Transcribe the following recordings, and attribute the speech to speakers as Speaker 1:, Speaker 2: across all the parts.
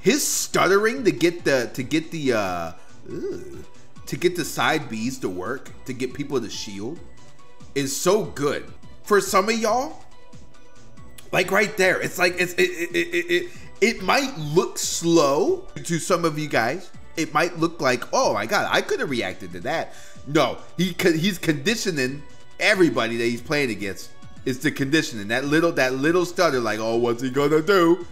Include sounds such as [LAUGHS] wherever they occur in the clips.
Speaker 1: his stuttering to get the to get the uh ugh, to get the side Bs to work, to get people to shield is so good. For some of y'all, like right there, it's like it's it it, it, it, it might look slow to some of you guys. It might look like, oh my god, I could have reacted to that. No, he he's conditioning everybody that he's playing against. It's the conditioning. That little that little stutter, like, oh, what's he gonna do?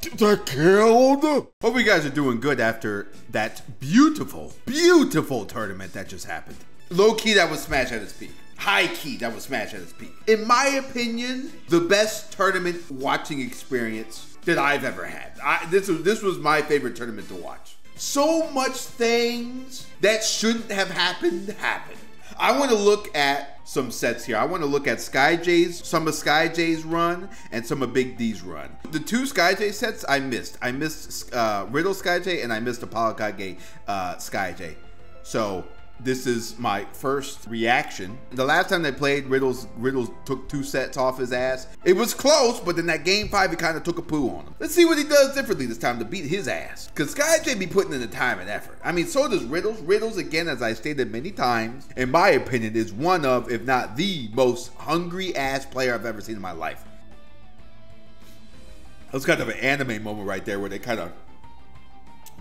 Speaker 1: That killed. Hope you guys are doing good after that beautiful, beautiful tournament that just happened. Low key, that was Smash at its peak. High key, that was Smash at its peak. In my opinion, the best tournament watching experience that I've ever had. I, this was this was my favorite tournament to watch. So much things that shouldn't have happened happened. I want to look at some sets here. I want to look at Skyjay's, some of Skyjay's run, and some of Big D's run. The two Skyjay sets I missed. I missed uh, Riddle Skyjay and I missed Apollokage uh, Skyjay. So this is my first reaction. The last time they played, Riddles Riddles took two sets off his ass. It was close, but then that game five, he kind of took a poo on him. Let's see what he does differently this time to beat his ass. Because Skyjay be putting in the time and effort. I mean, so does Riddles. Riddles, again, as I stated many times, in my opinion, is one of, if not the most hungry ass player I've ever seen in my life. That's kind of an anime moment right there where they kind of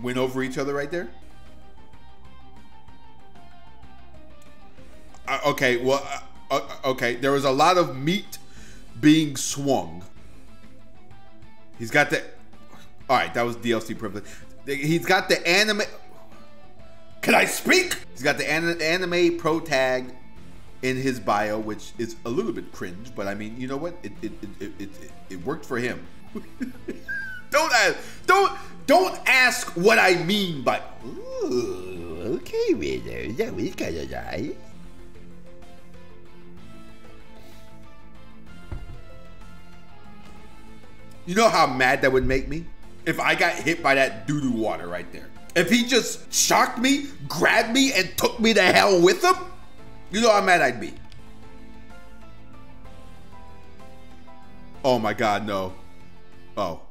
Speaker 1: went over each other right there. Okay, well, uh, uh, okay. There was a lot of meat being swung. He's got the. All right, that was DLC privilege. He's got the anime. Can I speak? He's got the an anime pro tag in his bio, which is a little bit cringe, but I mean, you know what? It it it it, it, it worked for him. [LAUGHS] don't ask. Don't don't ask what I mean by. Ooh, okay, Riddler. That was kind of nice. You know how mad that would make me? If I got hit by that doo-doo water right there. If he just shocked me, grabbed me, and took me to hell with him, you know how mad I'd be. Oh my god, no. Oh.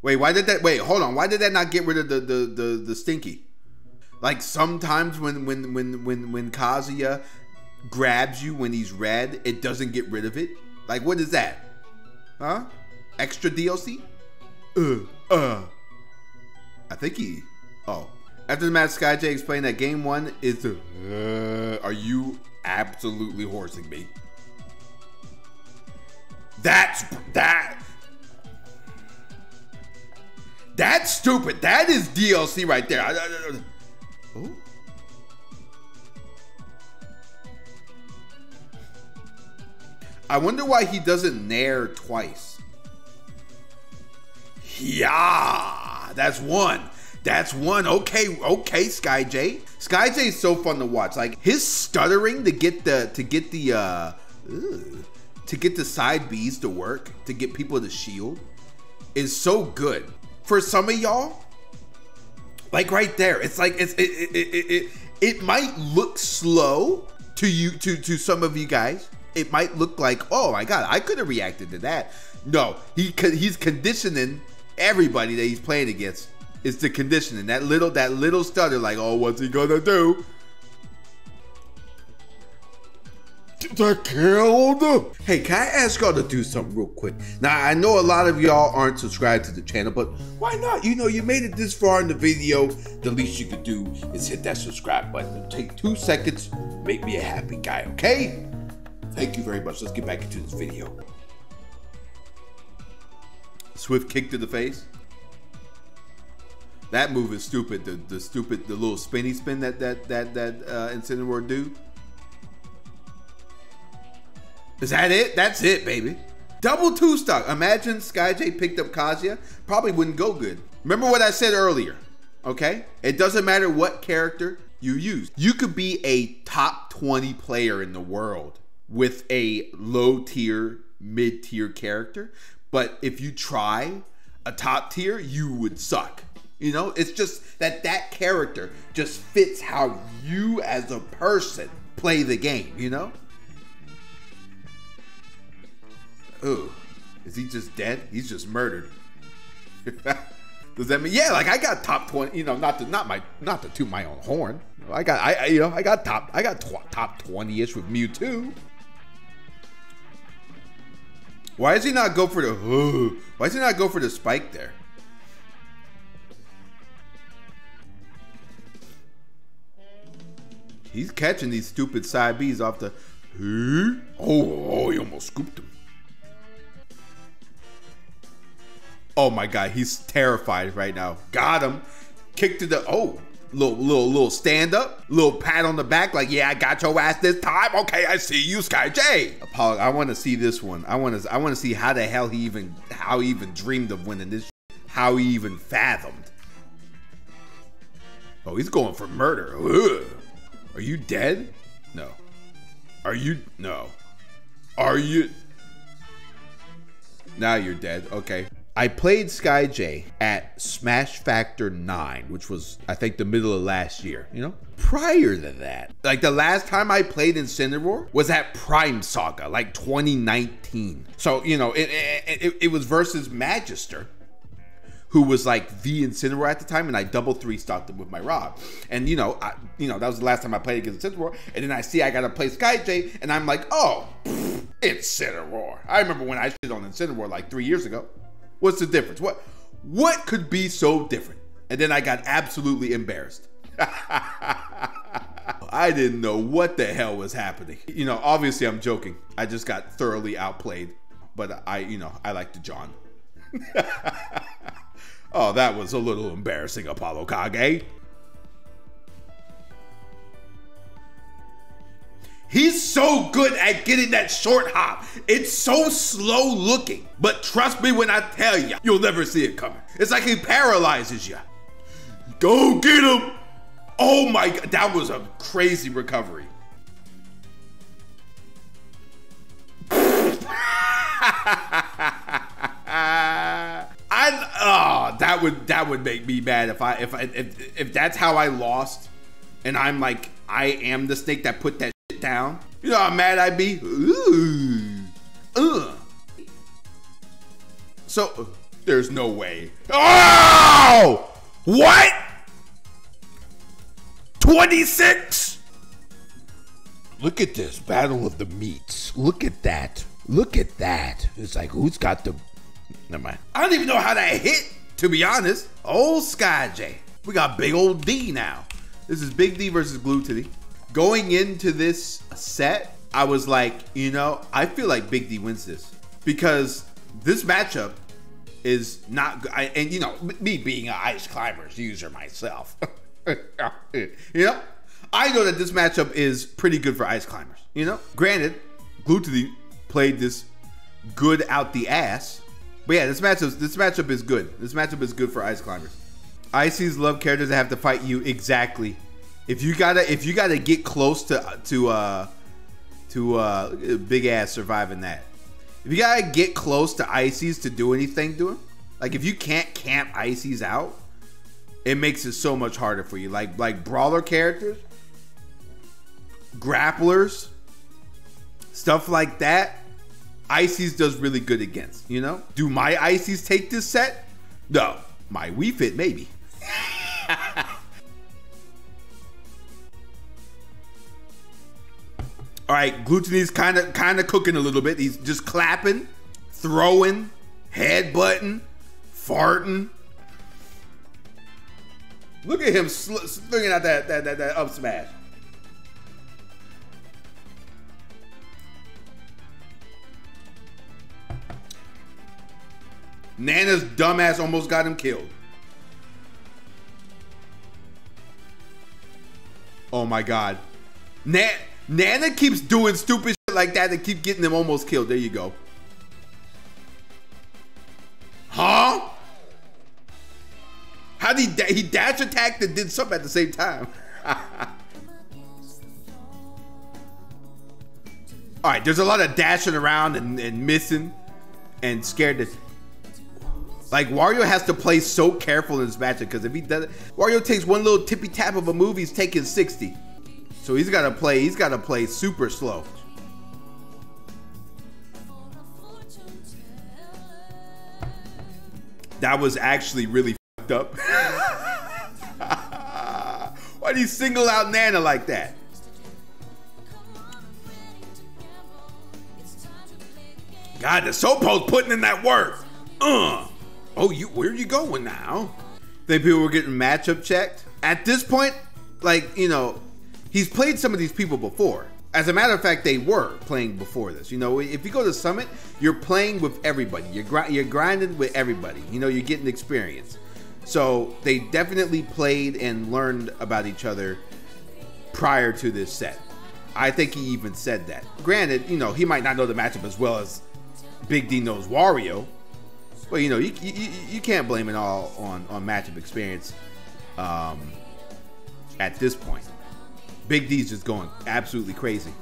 Speaker 1: Wait, why did that wait, hold on. Why did that not get rid of the the the, the stinky? Like sometimes when when when when when Kazuya grabs you when he's red, it doesn't get rid of it. Like what is that? Huh? Extra DLC? Uh, uh. I think he. Oh. After the match, Sky Skyjay explained that game one is. Uh, are you absolutely horsing me? That's. That. That's stupid. That is DLC right there. Oh. I wonder why he doesn't nair twice. Yeah, that's one. That's one. Okay, okay, Skyjay. Sky J is so fun to watch. Like his stuttering to get the to get the uh to get the side Bs to work, to get people to shield is so good. For some of y'all, like right there, it's like it's it it, it, it, it might look slow to you to to some of you guys. It might look like, oh my god, I could have reacted to that. No, he he's conditioning everybody that he's playing against is the conditioning. That little that little stutter, like, oh, what's he gonna do? That killed. Hey, can I ask y'all to do something real quick? Now, I know a lot of y'all aren't subscribed to the channel, but why not? You know, you made it this far in the video. The least you could do is hit that subscribe button. It'll take two seconds. Make me a happy guy, okay? Thank you very much. Let's get back into this video. Swift kick to the face. That move is stupid. The the stupid the little spinny spin that that that that uh, Incineroar do. Is that it? That's it, baby. Double two stock. Imagine Skyjay picked up Kazuya. Probably wouldn't go good. Remember what I said earlier. Okay? It doesn't matter what character you use. You could be a top 20 player in the world with a low tier, mid tier character, but if you try a top tier, you would suck. You know, it's just that that character just fits how you as a person play the game, you know? Ooh. Is he just dead? He's just murdered. [LAUGHS] Does that mean yeah? Like I got top twenty. You know, not to not my not to toot my own horn. I got I, I you know I got top I got top twenty ish with Mewtwo. Why does he not go for the? Uh, why does he not go for the spike there? He's catching these stupid side Bs off the. Huh? Oh, oh, he almost scooped him. Oh my god, he's terrified right now. Got him. Kick to the. Oh, little little little stand up, little pat on the back, like yeah, I got your ass this time. Okay, I see you, Skyjay. Apollo, I want to see this one. I want to I want to see how the hell he even how he even dreamed of winning this. How he even fathomed. Oh, he's going for murder. Ugh. Are you dead? No. Are you no? Are you? Now you're dead. Okay. I played Skyjay at Smash Factor 9, which was, I think, the middle of last year, you know? Prior to that, like the last time I played Incineroar was at Prime Saga, like 2019. So, you know, it, it, it, it was versus Magister, who was like the Incineroar at the time, and I double three stocked him with my Rob. And you know, I, you know that was the last time I played against Incineroar, and then I see I gotta play Skyjay, and I'm like, oh, pff, Incineroar. I remember when I shit on Incineroar like three years ago. What's the difference? What what could be so different? And then I got absolutely embarrassed. [LAUGHS] I didn't know what the hell was happening. You know, obviously I'm joking. I just got thoroughly outplayed. But I, you know, I like the John. [LAUGHS] oh, that was a little embarrassing, Apollokage. He's so good at getting that short hop. It's so slow looking. But trust me when I tell you, you'll never see it coming. It's like he paralyzes you. Go get him. Oh my God, that was a crazy recovery. [LAUGHS] I oh that would that would make me mad if I if I if, if that's how I lost and I'm like I am the snake that put that down. You know how mad I'd be? Ooh. Ugh. So, uh, there's no way. Oh! What? 26? Look at this battle of the meats. Look at that. Look at that. It's like, who's got the. Never mind. I don't even know how that hit, to be honest. Old Skyjay. We got big old D now. This is Big D versus Glutonny going into this set, I was like, you know, I feel like Big D wins this because this matchup is not good. And, you know, me being an Ice Climbers user myself, [LAUGHS] you know, I know that this matchup is pretty good for Ice Climbers. You know, granted, Glutonny played this good out the ass. But yeah, this matchup this matchup is good. This matchup is good for Ice Climbers. Ices love characters that have to fight you exactly if you gotta if you gotta get close to to uh to uh big ass surviving that. If you gotta get close to Ices to do anything to him, like if you can't camp Ices out, it makes it so much harder for you. Like like brawler characters, grapplers, stuff like that. Ices does really good against. You know, do my Ices take this set? No, my Wii Fit maybe. Right, Glutonny's kind of kind of cooking a little bit. He's just clapping, throwing, headbutting, farting. Look at him sl- slinging out that that that, that up smash. Nana's dumbass almost got him killed. Oh my god. Nan Nana keeps doing stupid shit like that and keep getting them almost killed. There you go. Huh? How did he, he dash attacked and did something at the same time? [LAUGHS] All right, there's a lot of dashing around and, and missing and scared to. Like Wario has to play so careful in this matchup because if he does, it, Wario takes one little tippy tap of a move, he's taking 60. So he's got to play. He's got to play super slow. That was actually really fucked up. [LAUGHS] Why do you single out Nana like that? God, the Sopo's putting in that work. Uh. Oh, you where are you going now? Think people were getting matchup checked? At this point, like, you know, he's played some of these people before. As a matter of fact, they were playing before this. You know, if you go to Summit, you're playing with everybody. You're gr- you're grinding with everybody. You know, you're getting experience. So they definitely played and learned about each other prior to this set. I think he even said that. Granted, you know, he might not know the matchup as well as Big D knows Wario, but you know, you, you, you can't blame it all on, on matchup experience um, at this point. Big D's just going absolutely crazy.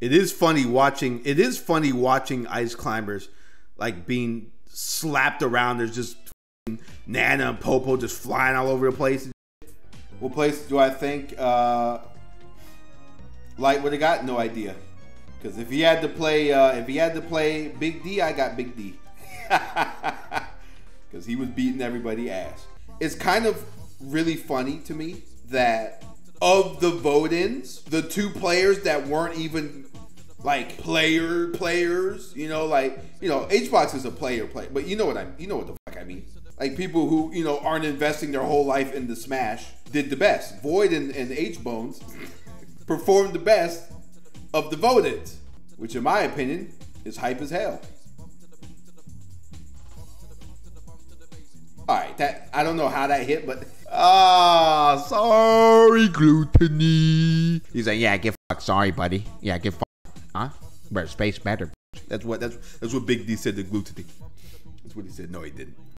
Speaker 1: It is funny watching. It is funny watching ice climbers like being slapped around. There's just Nana and Popo just flying all over the place. What place do I think uh, Light would have got? No idea. Because if he had to play, uh, if he had to play Big D, I got Big D. [LAUGHS] Because he was beating everybody ass. It's kind of really funny to me that of the vote-ins, the two players that weren't even like player players, you know, like you know, HBox is a player player, but you know what I you know what the fuck I mean. Like people who you know aren't investing their whole life into Smash did the best. Void and, and H Bones [LAUGHS] performed the best of the voted, which in my opinion is hype as hell. All right, that I don't know how that hit, but ah, sorry, Glutonny. He's like, yeah, get fucked. Sorry, buddy. Yeah, get fucked. Huh? Better space better. That's what that's that's what Big D said to Glutonny. That's what he said. No, he didn't.